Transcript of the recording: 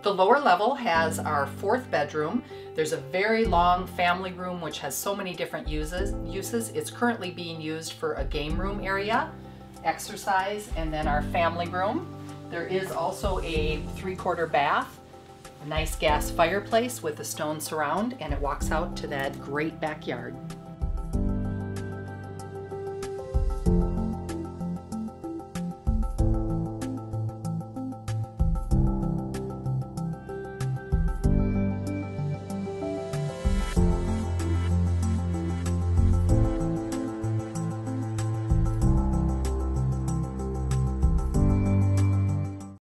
The lower level has our fourth bedroom. There's a very long family room which has so many different uses. uses. It's currently being used for a game room area, exercise, and then our family room. There is also a three-quarter bath, a nice gas fireplace with a stone surround, and it walks out to that great backyard.